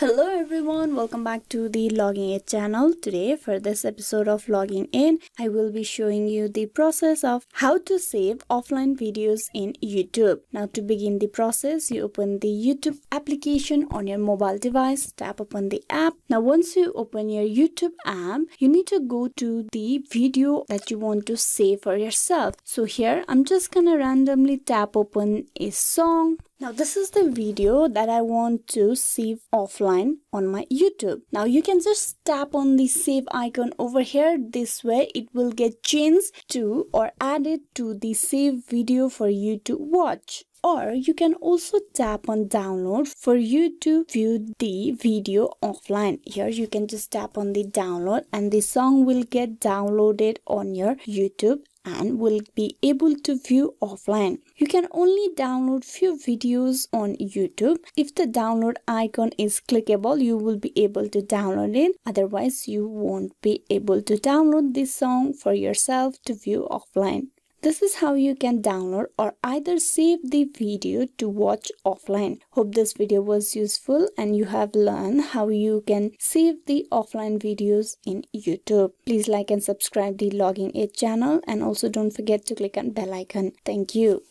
Hello everyone, welcome back to the Login Aid channel. Today for this episode of Login Aid, I will be showing you the process of how to save offline videos in YouTube. Now to begin the process, you open the YouTube application on your mobile device, tap upon the app. Now once you open your YouTube app, you need to go to the video that you want to save for yourself. So here I'm just gonna randomly tap open a song now this is the video that I want to save offline on my YouTube. Now you can just tap on the save icon over here. This way it will get changed to or added to the save video for you to watch or you can also tap on download for you to view the video offline here you can just tap on the download and the song will get downloaded on your youtube and will be able to view offline. You can only download few videos on YouTube. If the download icon is clickable, you will be able to download it. Otherwise, you won't be able to download this song for yourself to view offline. This is how you can download or either save the video to watch offline. Hope this video was useful and you have learned how you can save the offline videos in YouTube. Please like and subscribe the Login Aid channel and also don't forget to click on bell icon. Thank you.